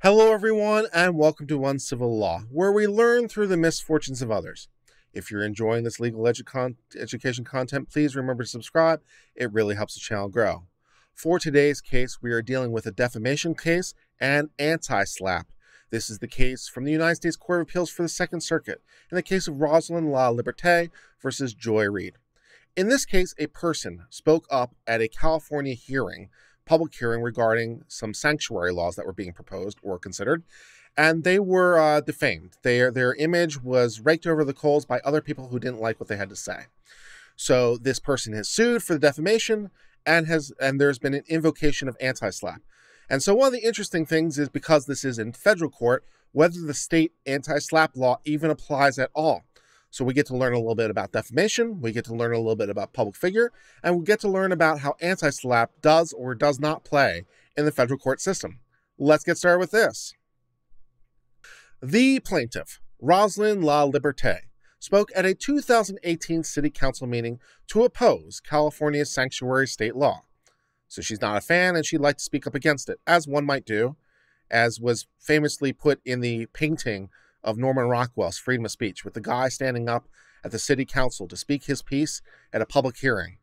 Hello, everyone, and welcome to Uncivil Law, where we learn through the misfortunes of others. If you're enjoying this legal edu- con- education content, please remember to subscribe. It really helps the channel grow. For today's case, we are dealing with a defamation case and anti SLAPP. This is the case from the United States Court of Appeals for the Second Circuit in the case of Rosalind La Liberté versus Joy Reid. In this case, a person spoke up at a California hearing, public hearing regarding some sanctuary laws that were being proposed or considered, and they were uh, defamed. Their their image was raked over the coals by other people who didn't like what they had to say. So this person has sued for the defamation and has and there's been an invocation of anti-SLAPP. And so one of the interesting things is because this is in federal court, whether the state anti-SLAPP law even applies at all. So we get to learn a little bit about defamation, we get to learn a little bit about public figure, and we get to learn about how anti SLAPP does or does not play in the federal court system. Let's get started with this. The plaintiff, Rosalind La Liberté, spoke at a 2018 City Council meeting to oppose California's sanctuary state law. So she's not a fan and she'd like to speak up against it, as one might do, as was famously put in the painting of Norman Rockwell's Freedom of Speech, with the guy standing up at the City Council to speak his piece at a public hearing.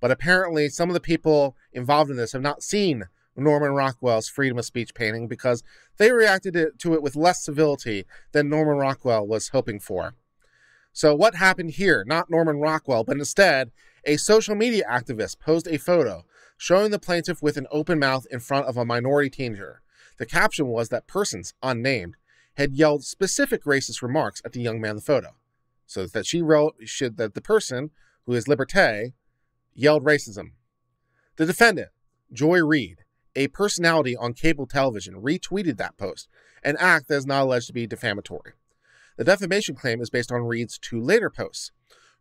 But apparently, some of the people involved in this have not seen Norman Rockwell's freedom of speech painting because they reacted to it with less civility than Norman Rockwell was hoping for. So, what happened here? Not Norman Rockwell, but instead, a social media activist posed a photo showing the plaintiff with an open mouth in front of a minority teenager. The caption was that persons, unnamed, had yelled specific racist remarks at the young man in the photo. So that she wrote should that the person, who is Liberté, yelled racism. The defendant, Joy Reid, a personality on cable television retweeted that post, an act that is not alleged to be defamatory. The defamation claim is based on Reid's two later posts.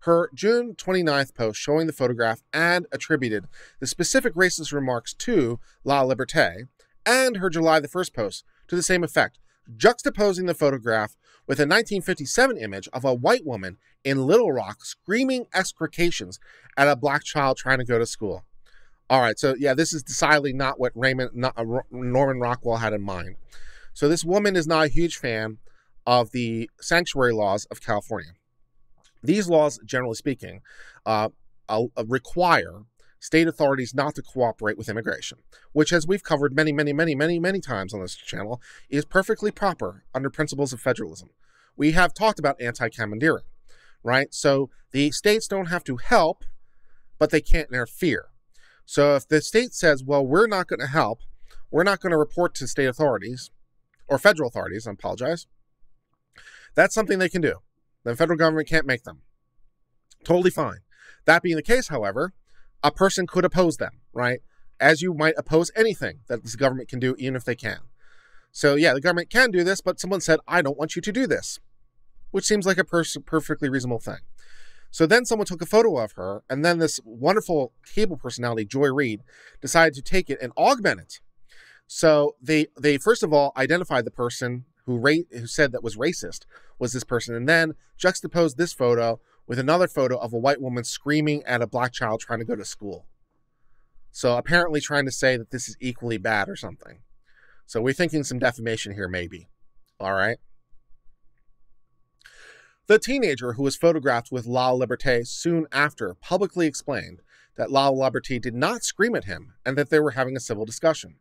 Her June 29th post showing the photograph and attributed the specific racist remarks to La Liberté, and her July the 1st post to the same effect, juxtaposing the photograph with a 1957 image of a white woman in Little Rock screaming execrations at a black child trying to go to school. All right, so yeah, this is decidedly not what Raymond not, uh, Norman Rockwell had in mind. So this woman is not a huge fan of the sanctuary laws of California. These laws, generally speaking, uh, uh, require state authorities not to cooperate with immigration, which, as we've covered many, many, many, many, many times on this channel, is perfectly proper under principles of federalism. We have talked about anti commandeering, right? So the states don't have to help, but they can't interfere. So if the state says, well, we're not going to help, we're not going to report to state authorities or federal authorities, I apologize, that's something they can do. The federal government can't make them. Totally fine. That being the case, however, a person could oppose them, right? As you might oppose anything that this government can do, even if they can. So, yeah, the government can do this, but someone said, I don't want you to do this, which seems like a perfectly reasonable thing. So then someone took a photo of her, and then this wonderful cable personality, Joy Reid, decided to take it and augment it. So they they first of all identified the person who ra- who said that was racist was this person, and then juxtaposed this photo with another photo of a white woman screaming at a black child trying to go to school. So apparently trying to say that this is equally bad or something. So we're thinking some defamation here, maybe. All right. The teenager who was photographed with La Liberté soon after publicly explained that La Liberté did not scream at him and that they were having a civil discussion.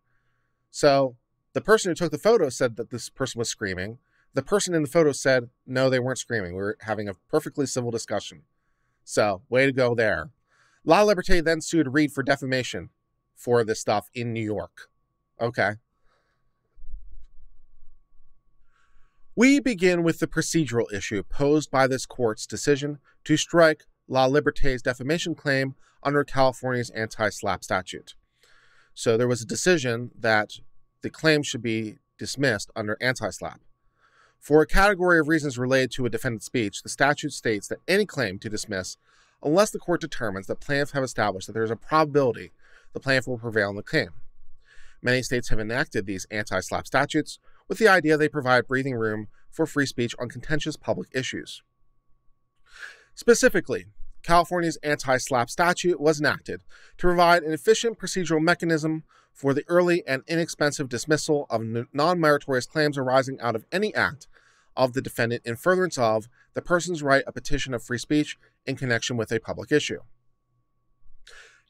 So the person who took the photo said that this person was screaming. The person in the photo said, no, they weren't screaming. We were having a perfectly civil discussion. So, way to go there. La Liberté then sued Reid for defamation for this stuff in New York. Okay. We begin with the procedural issue posed by this court's decision to strike La Liberté's defamation claim under California's anti SLAPP statute. So there was a decision that the claim should be dismissed under anti SLAPP. For a category of reasons related to a defendant's speech, the statute states that any claim to dismiss, unless the court determines that plaintiffs have established that there is a probability the plaintiff will prevail in the claim. Many states have enacted these anti SLAPP statutes, with the idea they provide breathing room for free speech on contentious public issues. Specifically, California's anti SLAPP statute was enacted to provide an efficient procedural mechanism for the early and inexpensive dismissal of non meritorious claims arising out of any act of the defendant in furtherance of the person's right a petition of free speech in connection with a public issue.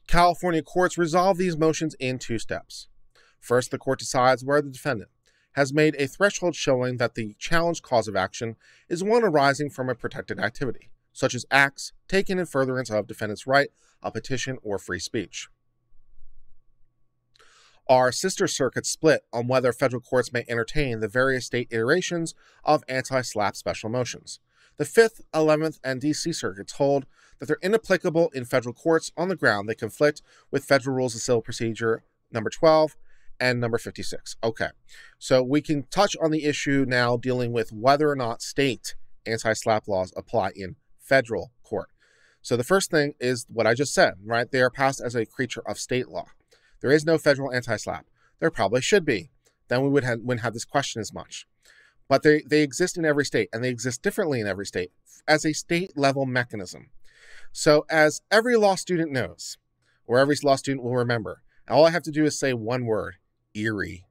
California courts resolve these motions in two steps. First, the court decides where the defendant has made a threshold showing that the challenged cause of action is one arising from a protected activity, such as acts taken in furtherance of defendant's right a petition or free speech. Our sister circuits split on whether federal courts may entertain the various state iterations of anti SLAPP special motions. The 5th, 11th, and DC circuits hold that they're inapplicable in federal courts on the ground they conflict with Federal Rules of Civil Procedure number 12 and number 56. Okay, so we can touch on the issue now dealing with whether or not state anti SLAPP laws apply in federal court. So the first thing is what I just said, right? They are passed as a creature of state law. There is no federal anti-SLAPP. There probably should be. Then we would have, wouldn't have this question as much. But they, they exist in every state, and they exist differently in every state as a state level mechanism. So, as every law student knows, or every law student will remember, all I have to do is say one word Erie.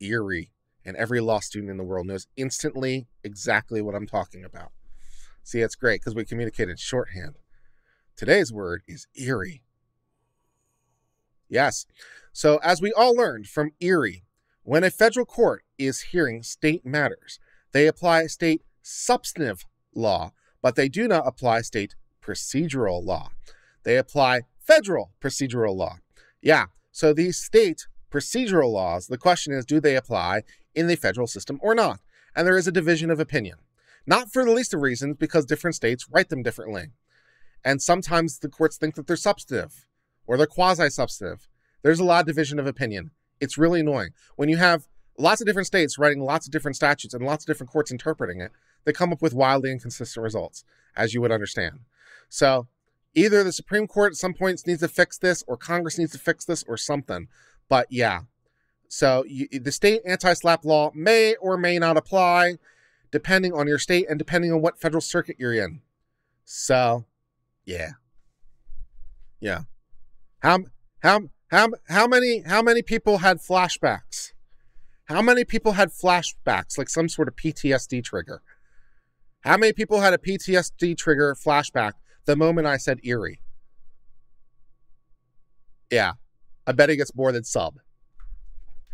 Erie. And every law student in the world knows instantly exactly what I'm talking about. See, it's great because we communicate in shorthand. Today's word is Erie. Yes. So, as we all learned from Erie, when a federal court is hearing state matters, they apply state substantive law, but they do not apply state procedural law. They apply federal procedural law. Yeah. So, these state procedural laws, the question is do they apply in the federal system or not? And there is a division of opinion. Not for the least of reasons, because different states write them differently. And sometimes the courts think that they're substantive or they're quasi substantive. There's a lot of division of opinion. It's really annoying. When you have lots of different states writing lots of different statutes and lots of different courts interpreting it, they come up with wildly inconsistent results, as you would understand. So either the Supreme Court at some points needs to fix this, or Congress needs to fix this, or something. But yeah. So you, the state anti SLAPP law may or may not apply depending on your state and depending on what federal circuit you're in. So, yeah. Yeah. How how how how many how many people had flashbacks? How many people had flashbacks like some sort of PTSD trigger? How many people had a PTSD trigger flashback the moment I said Erie? Yeah. I bet it gets more than sub.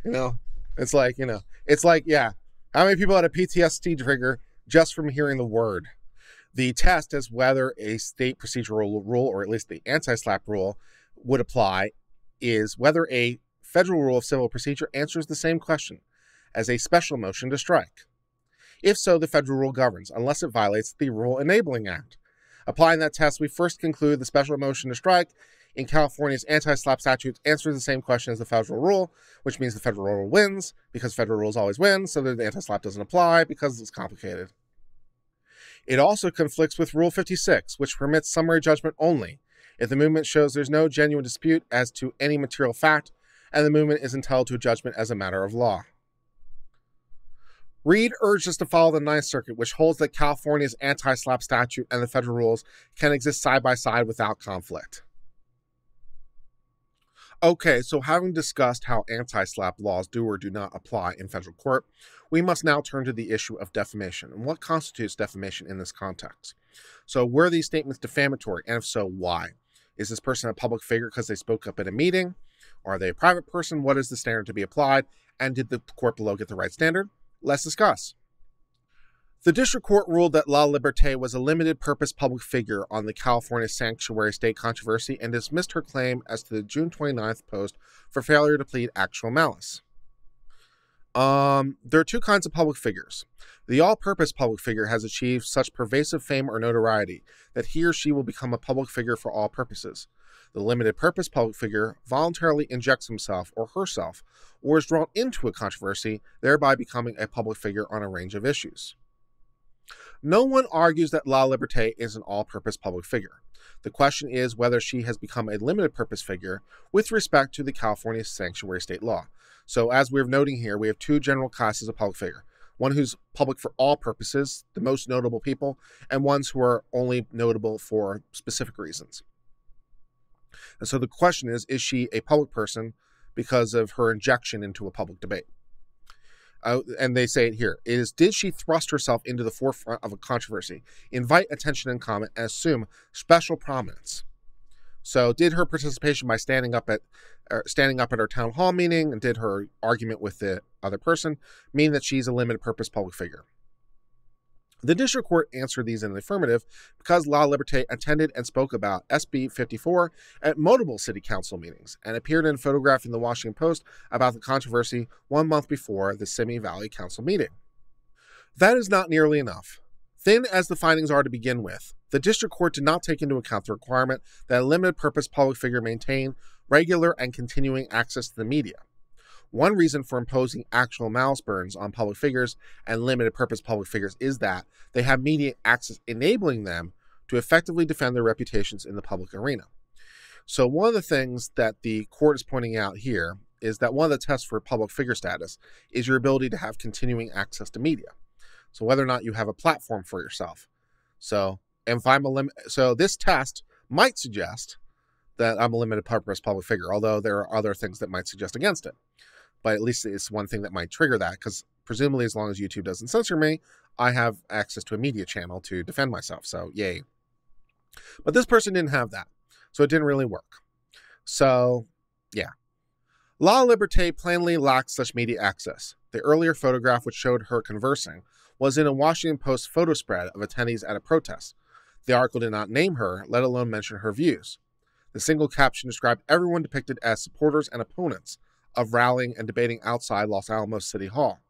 You know, it's like, you know, it's like, yeah. How many people had a PTSD trigger just from hearing the word? The test is whether a state procedural rule, or at least the anti-SLAPP rule, would apply is whether a federal rule of civil procedure answers the same question as a special motion to strike. If so, the federal rule governs, unless it violates the Rule Enabling Act. Applying that test, we first conclude the special motion to strike in California's anti SLAPP statutes answers the same question as the federal rule, which means the federal rule wins because federal rules always win, so the anti SLAPP doesn't apply because it's complicated. It also conflicts with Rule 56, which permits summary judgment only if the movement shows there's no genuine dispute as to any material fact and the movement is entitled to a judgment as a matter of law. Reid urged us to follow the Ninth Circuit, which holds that California's anti SLAPP statute and the federal rules can exist side by side without conflict. Okay, so having discussed how anti SLAPP laws do or do not apply in federal court, we must now turn to the issue of defamation and what constitutes defamation in this context. So, were these statements defamatory, and if so, why? Is this person a public figure because they spoke up at a meeting? Are they a private person? What is the standard to be applied? And did the court below get the right standard? Let's discuss. The district court ruled that La Liberté was a limited purpose public figure on the California sanctuary state controversy and dismissed her claim as to the June 29th post for failure to plead actual malice. Um, there are two kinds of public figures. The all purpose public figure has achieved such pervasive fame or notoriety that he or she will become a public figure for all purposes. The limited purpose public figure voluntarily injects himself or herself or is drawn into a controversy, thereby becoming a public figure on a range of issues. No one argues that La Liberté is an all purpose public figure. The question is whether she has become a limited purpose figure with respect to the California sanctuary state law. So, as we're noting here, we have two general classes of public figure one who's public for all purposes, the most notable people, and ones who are only notable for specific reasons. And so the question is is she a public person because of her injection into a public debate. Uh, and they say it here is did she thrust herself into the forefront of a controversy, invite attention and comment, and assume special prominence? So, did her participation by standing up at er, standing up at her town hall meeting and did her argument with the other person mean that she's a limited purpose public figure? The district court answered these in the affirmative because La Liberté attended and spoke about SB 54 at multiple city council meetings and appeared in a photograph in the Washington Post about the controversy one month before the Simi Valley Council meeting. That is not nearly enough. Thin as the findings are to begin with, the district court did not take into account the requirement that a limited purpose public figure maintain regular and continuing access to the media. One reason for imposing actual malice burns on public figures and limited purpose public figures is that they have media access enabling them to effectively defend their reputations in the public arena. So, one of the things that the court is pointing out here is that one of the tests for public figure status is your ability to have continuing access to media. So, whether or not you have a platform for yourself. So, if I'm a limit, so this test might suggest that I'm a limited purpose public figure, although there are other things that might suggest against it but at least it's one thing that might trigger that because presumably as long as YouTube doesn't censor me, I have access to a media channel to defend myself. So yay. But this person didn't have that. So it didn't really work. So yeah. La Liberté plainly lacks such media access. The earlier photograph, which showed her conversing, was in a Washington Post photo spread of attendees at a protest. The article did not name her, let alone mention her views. The single caption described everyone depicted as supporters and opponents, of rallying and debating outside Los Alamos City Hall.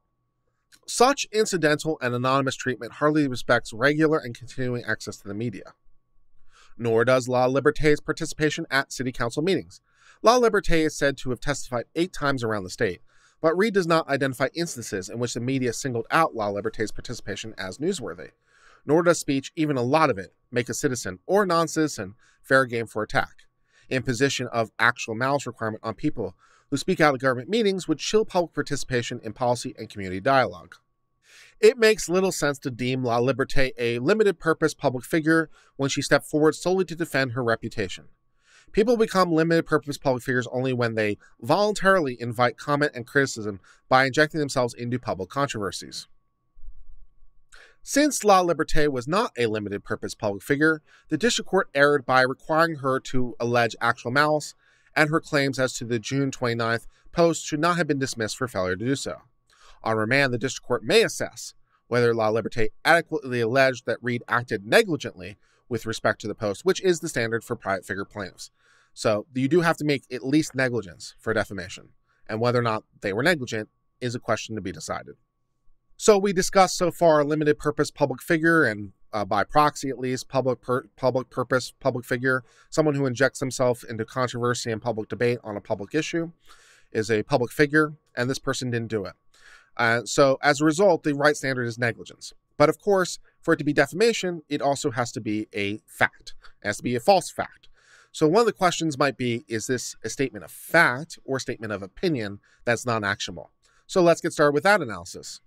Such incidental and anonymous treatment hardly respects regular and continuing access to the media. Nor does La Liberté's participation at city council meetings. La Liberté is said to have testified eight times around the state, but Reid does not identify instances in which the media singled out La Liberté's participation as newsworthy. Nor does speech, even a lot of it, make a citizen or non citizen fair game for attack. Imposition of actual malice requirement on people who speak out at government meetings would chill public participation in policy and community dialogue. It makes little sense to deem La Liberté a limited purpose public figure when she stepped forward solely to defend her reputation. People become limited purpose public figures only when they voluntarily invite comment and criticism by injecting themselves into public controversies. Since La Liberté was not a limited purpose public figure, the district court erred by requiring her to allege actual malice and her claims as to the June 29th post should not have been dismissed for failure to do so. On remand, the district court may assess whether La Liberté adequately alleged that Reid acted negligently with respect to the post, which is the standard for private figure plaintiffs. So you do have to make at least negligence for defamation, and whether or not they were negligent is a question to be decided. So we discussed so far a limited purpose public figure and uh, by proxy at least, public per- public purpose, public figure, someone who injects himself into controversy and public debate on a public issue, is a public figure, and this person didn't do it. Uh, so as a result, the right standard is negligence. But of course, for it to be defamation, it also has to be a fact. It has to be a false fact. So one of the questions might be, is this a statement of fact or a statement of opinion that's non-actionable? So let's get started with that analysis.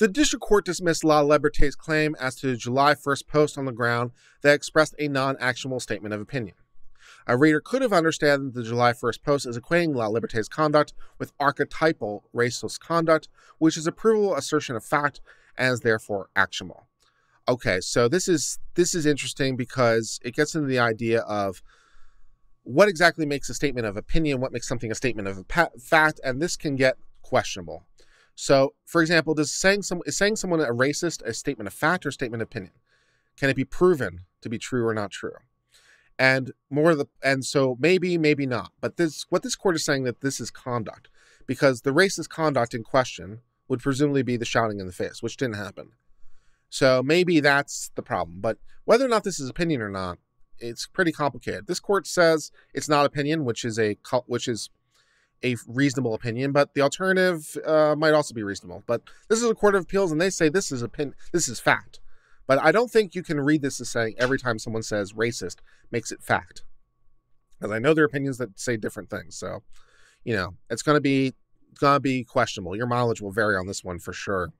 The district court dismissed La Liberté's claim as to the July 1st post on the ground that expressed a non actionable statement of opinion. A reader could have understood that the July 1st post as equating La Liberté's conduct with archetypal racist conduct, which is a provable assertion of fact and is therefore actionable. Okay, so this is this is interesting because it gets into the idea of what exactly makes a statement of opinion, what makes something a statement of a fact, and this can get questionable. So, for example, does saying some is saying someone a racist a statement of fact or statement of opinion? Can it be proven to be true or not true? And more the and so maybe maybe not. But this what this court is saying that this is conduct because the racist conduct in question would presumably be the shouting in the face, which didn't happen. So maybe that's the problem. But whether or not this is opinion or not, it's pretty complicated. This court says it's not opinion, which is a which is a reasonable opinion, but the alternative uh, might also be reasonable. But this is a court of appeals, and they say this is opinion, this is fact. But I don't think you can read this as saying every time someone says racist makes it fact, because I know there are opinions that say different things. So, you know, it's going to be going to be questionable. Your mileage will vary on this one for sure.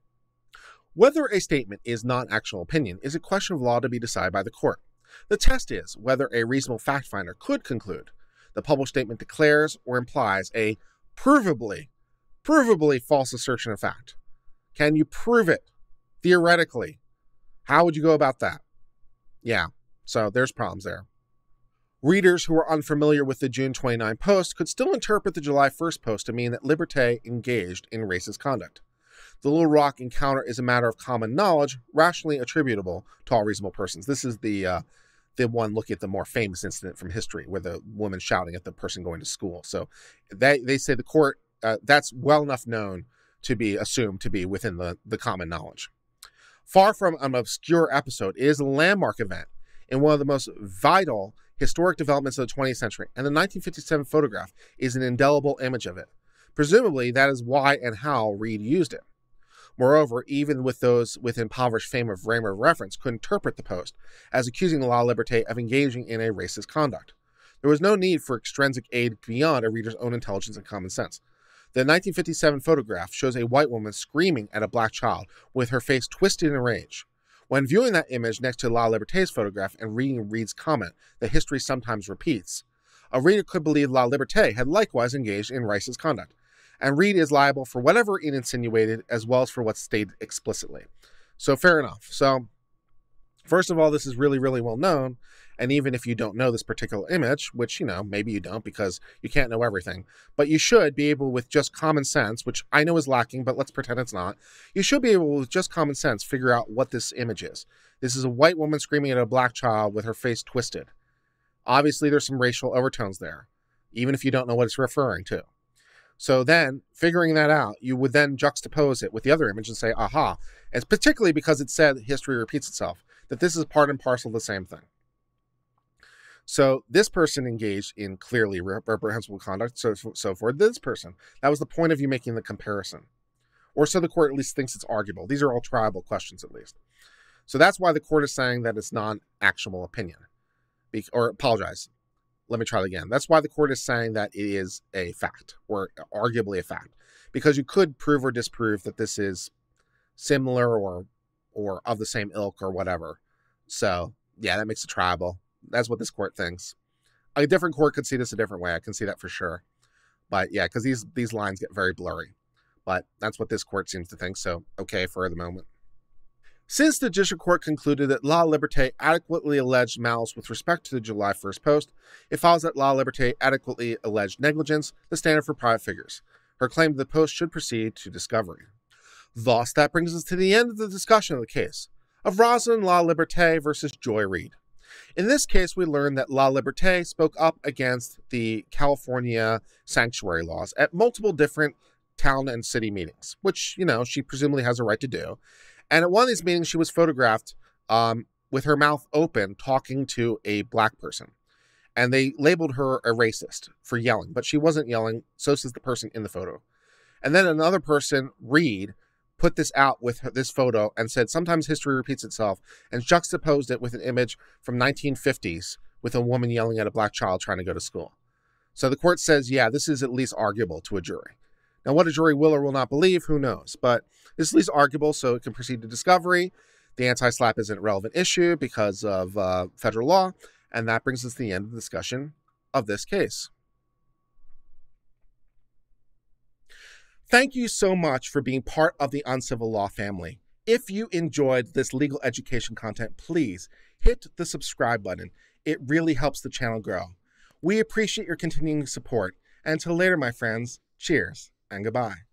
Whether a statement is not actual opinion is a question of law to be decided by the court. The test is whether a reasonable fact finder could conclude The published statement declares or implies a provably, provably false assertion of fact. Can you prove it? Theoretically. How would you go about that? Yeah, so there's problems there. Readers who are unfamiliar with the June 29 post could still interpret the July 1st post to mean that Liberté engaged in racist conduct. The Little Rock encounter is a matter of common knowledge, rationally attributable to all reasonable persons. This is the uh, the one looking at the more famous incident from history, where the woman shouting at the person going to school. So they they say the court uh, that's well enough known to be assumed to be within the the common knowledge. Far from an obscure episode, it is a landmark event in one of the most vital historic developments of the 20th century, and the 1957 photograph is an indelible image of it. Presumably, that is why and how Reid used it. Moreover, even with those with impoverished fame of frame of reference could interpret the post as accusing La Liberté of engaging in a racist conduct. There was no need for extrinsic aid beyond a reader's own intelligence and common sense. The 1957 photograph shows a white woman screaming at a black child with her face twisted in rage. When viewing that image next to La Liberté's photograph and reading Reid's comment that history sometimes repeats, a reader could believe La Liberté had likewise engaged in racist conduct, and Reid is liable for whatever it insinuated as well as for what's stated explicitly. So, fair enough. So, first of all, this is really, really well known, and even if you don't know this particular image, which, you know, maybe you don't because you can't know everything, but you should be able, with just common sense, which I know is lacking, but let's pretend it's not, you should be able, with just common sense, figure out what this image is. This is a white woman screaming at a black child with her face twisted. Obviously, there's some racial overtones there, even if you don't know what it's referring to. So then, figuring that out, you would then juxtapose it with the other image and say, aha. And particularly because it said history repeats itself, that this is part and parcel of the same thing. So this person engaged in clearly reprehensible conduct, so so for this person, that was the point of you making the comparison, or so the court at least thinks it's arguable. These are all triable questions, at least. So that's why the court is saying that it's non-actionable opinion, Be- or apologize. Let me try it again. That's why the court is saying that it is a fact, or arguably a fact, because you could prove or disprove that this is similar or or of the same ilk or whatever. So yeah, that makes it triable. That's what this court thinks. A different court could see this a different way. I can see that for sure. But yeah, because these these lines get very blurry. But that's what this court seems to think. So okay for the moment. Since the district court concluded that La Liberté adequately alleged malice with respect to the July 1st post, it follows that La Liberté adequately alleged negligence, the standard for private figures. Her claim to the post should proceed to discovery. Thus, that brings us to the end of the discussion of the case of Rosalind La Liberté versus Joy Reid. In this case, we learned that La Liberté spoke up against the California sanctuary laws at multiple different town and city meetings, which, you know, she presumably has a right to do. And at one of these meetings, she was photographed um, with her mouth open talking to a black person. And they labeled her a racist for yelling, but she wasn't yelling. So says the person in the photo. And then another person, Reid, put this out with this photo and said sometimes history repeats itself and juxtaposed it with an image from 1950s with a woman yelling at a black child trying to go to school. So the court says, yeah, this is at least arguable to a jury. Now, what a jury will or will not believe, who knows? But it's at least arguable, so it can proceed to discovery. The anti SLAPP isn't a relevant issue because of uh, federal law. And that brings us to the end of the discussion of this case. Thank you so much for being part of the Uncivil Law family. If you enjoyed this legal education content, please hit the subscribe button. It really helps the channel grow. We appreciate your continuing support. And until later, my friends, cheers and goodbye.